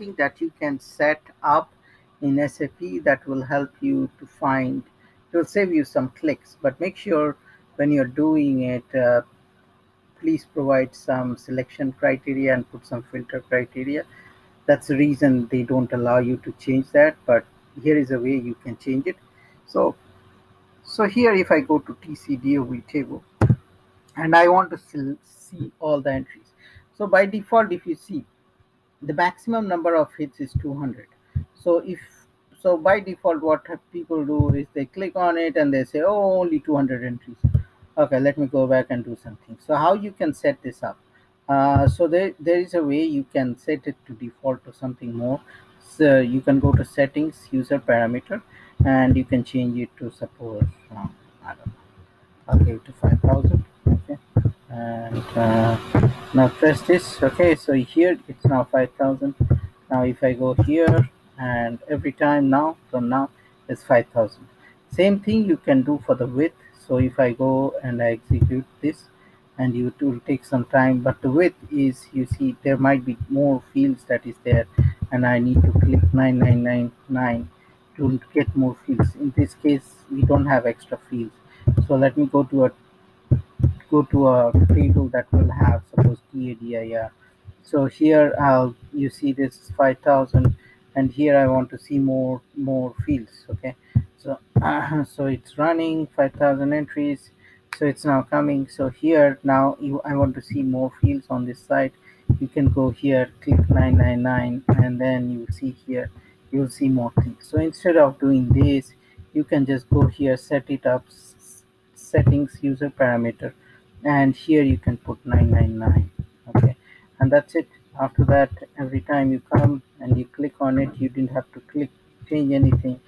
something that you can set up in SAP that will help you to find, it will save you some clicks, but make sure when you're doing it, uh, please provide some selection criteria and put some filter criteria. That's the reason they don't allow you to change that, but here is a way you can change it. So, so here if I go to TCDOV table and I want to see all the entries. So by default, if you see, the maximum number of hits is 200 so if so by default what people do is they click on it and they say oh only 200 entries. Okay let me go back and do something. So how you can set this up? Uh, so there, there is a way you can set it to default to something more. So you can go to settings user parameter and you can change it to suppose um, I don't know I'll give it to 5000 okay? And uh, now press this okay so here it's now 5000 now if I go here and every time now from now is 5000 same thing you can do for the width. So if I go and I execute this and you will take some time but the width is you see there might be more fields that is there and I need to click 9999 to get more fields. In this case we don't have extra fields. So let me go to a go to a table that will have suppose TADIR so here I'll you see this 5000 and here I want to see more more fields okay? So uh, so it's running 5000 entries so it's now coming. So here now you, I want to see more fields on this side. You can go here click 999 and then you see here you'll see more things. So instead of doing this you can just go here set it up settings user parameter and here you can put 999 okay? And that's it. After that every time you come and you click on it you didn't have to click change anything.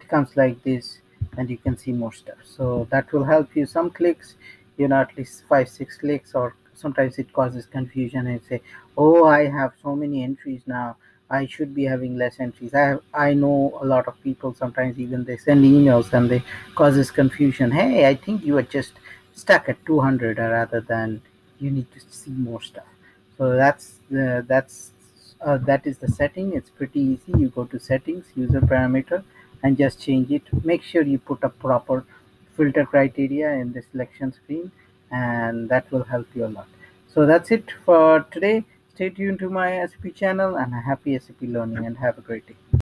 It comes like this and you can see more stuff. So that will help you some clicks you know at least five six clicks or sometimes it causes confusion and say oh i have so many entries now. I should be having less entries. I have, i know a lot of people sometimes even they send emails and they causes confusion. Hey i think you are just stuck at 200 rather than you need to see more stuff. So that's the that's uh, that is the setting. It's pretty easy. You go to settings user parameter and just change it. Make sure you put a proper filter criteria in the selection screen and that will help you a lot. So that's it for today. Stay tuned to my SAP channel and happy SAP learning and have a great day